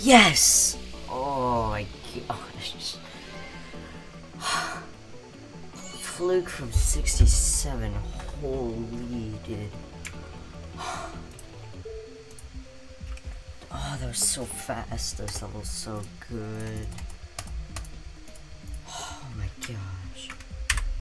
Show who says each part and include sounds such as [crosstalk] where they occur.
Speaker 1: Yes! Oh my gosh. [sighs] Fluke from 67. Holy dude. Oh, that was so fast. Those levels so good. [sighs] Oh my god.